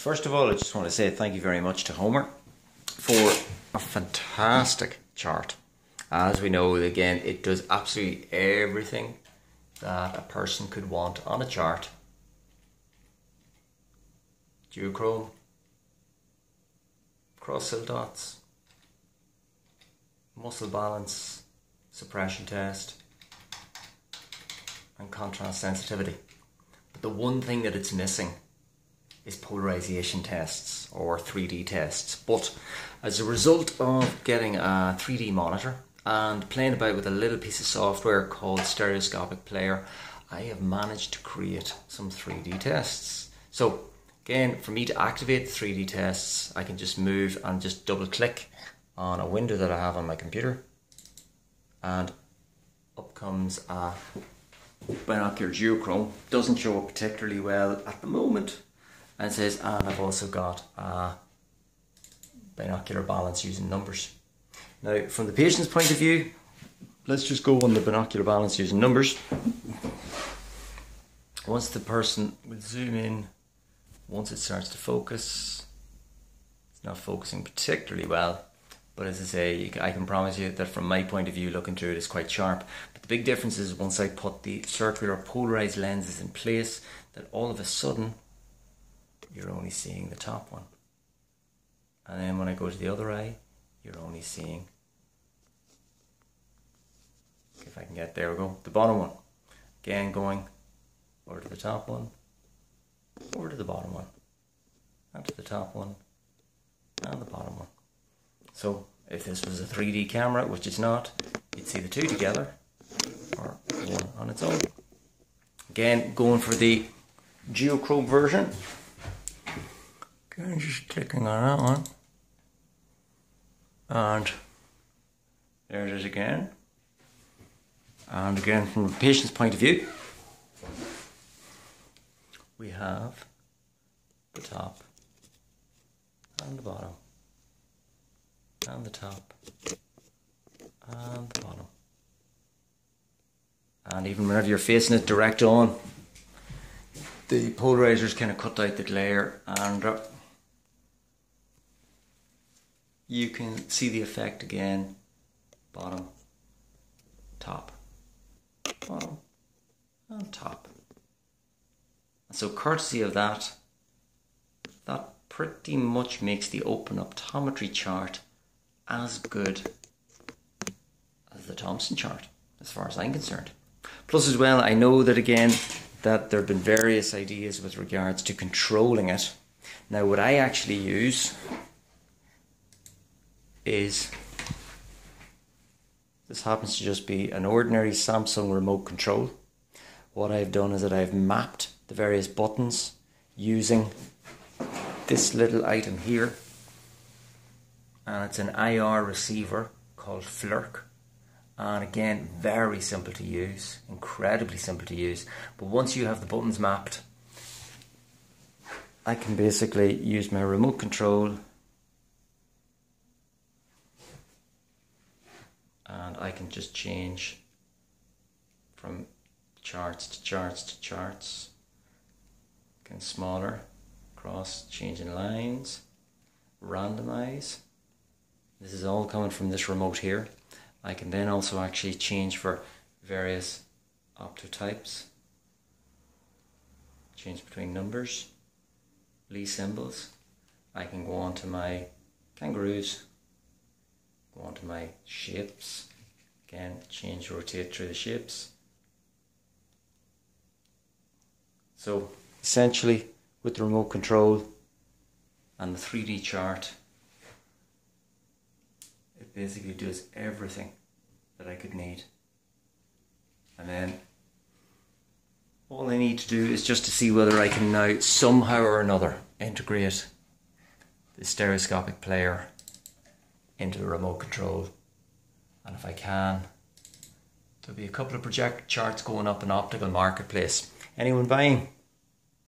First of all, I just want to say thank you very much to Homer for a fantastic chart. As we know, again, it does absolutely everything that a person could want on a chart. Duochrome, cross cyl dots, muscle balance, suppression test, and contrast sensitivity. But the one thing that it's missing is polarization tests or 3D tests. But as a result of getting a 3D monitor and playing about with a little piece of software called Stereoscopic Player, I have managed to create some 3D tests. So again, for me to activate the 3D tests, I can just move and just double click on a window that I have on my computer and up comes a binocular duochrome. Doesn't show up particularly well at the moment and says, and I've also got a binocular balance using numbers. Now, from the patient's point of view, let's just go on the binocular balance using numbers. Once the person will zoom in, once it starts to focus, it's not focusing particularly well. But as I say, I can promise you that from my point of view, looking through it is quite sharp. But the big difference is once I put the circular polarized lenses in place, that all of a sudden you're only seeing the top one. And then when I go to the other eye, you're only seeing, if I can get, there we go, the bottom one. Again, going over to the top one, over to the bottom one, and to the top one, and the bottom one. So if this was a 3D camera, which it's not, you'd see the two together, or one on its own. Again, going for the duochrome version, Okay, just clicking on that one. And there it is again. And again, from the patient's point of view, we have the top and the bottom, and the top and the bottom. And even whenever you're facing it direct on, the polarizers kind of cut out the glare and uh, you can see the effect again. Bottom. Top. Bottom. And top. So courtesy of that that pretty much makes the open optometry chart as good as the Thomson chart as far as I'm concerned. Plus as well I know that again that there have been various ideas with regards to controlling it. Now what I actually use is this happens to just be an ordinary Samsung remote control. What I've done is that I've mapped the various buttons using this little item here. And it's an IR receiver called Flirc and again very simple to use incredibly simple to use. But once you have the buttons mapped I can basically use my remote control and I can just change from charts to charts to charts. Again smaller. Cross changing lines. Randomize. This is all coming from this remote here. I can then also actually change for various optotypes. Change between numbers. Lea symbols. I can go on to my kangaroos go on to my shapes again change rotate through the shapes so essentially with the remote control and the 3D chart it basically does everything that I could need. And then all I need to do is just to see whether I can now somehow or another integrate the stereoscopic player into the remote control. And if I can, there'll be a couple of project charts going up in optical marketplace. Anyone buying?